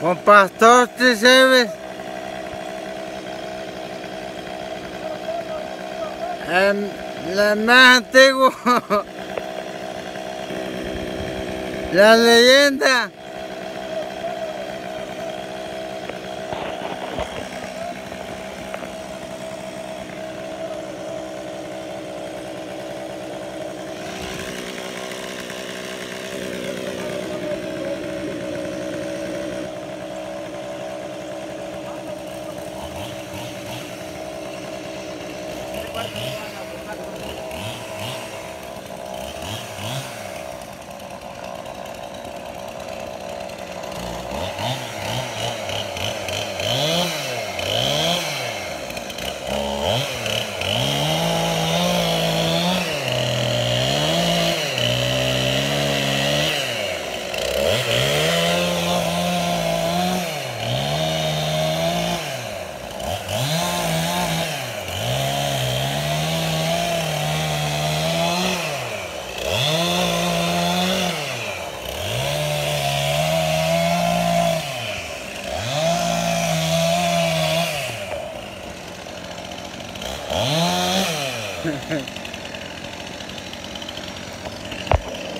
Con Pastor Triceves. El, la más antiguo. La leyenda.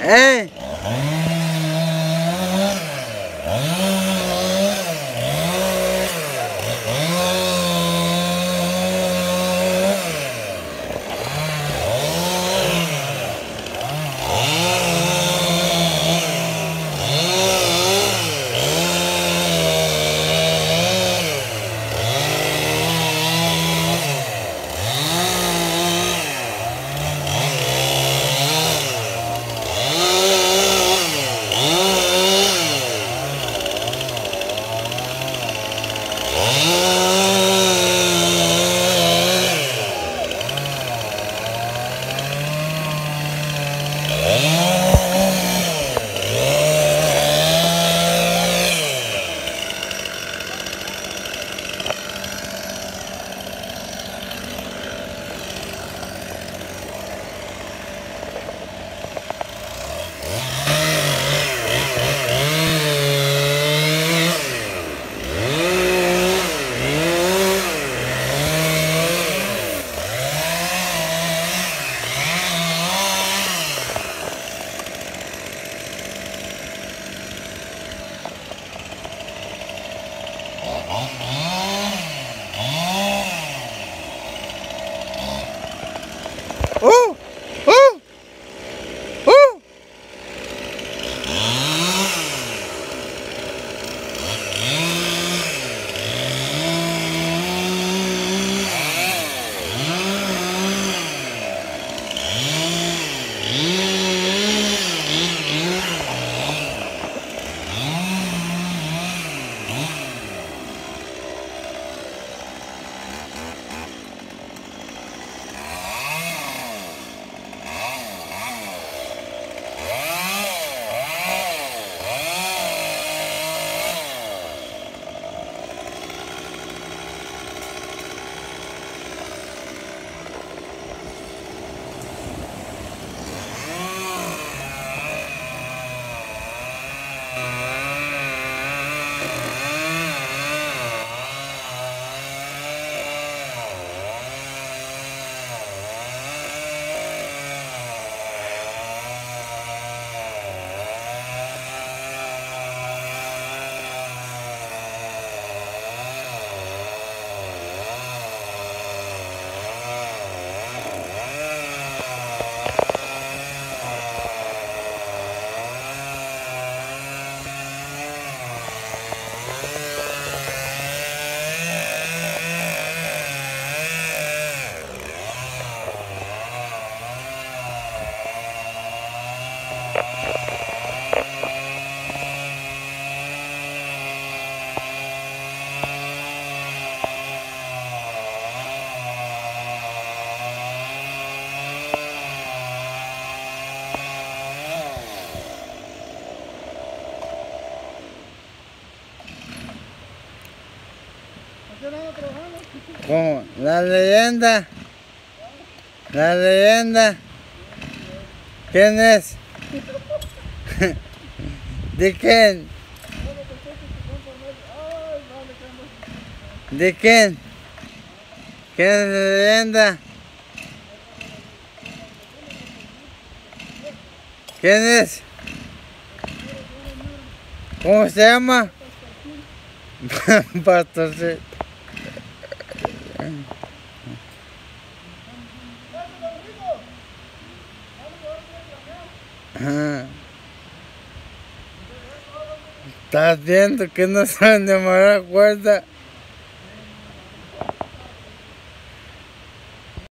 Ei! Oh, Como la leyenda. La leyenda. ¿Quién es? ¿De quién? ¿De quién? ¿Quién es la leyenda? ¿Quién es? ¿Cómo se llama? Pastorcito. Estás viendo que no saben de amarrar cuerda.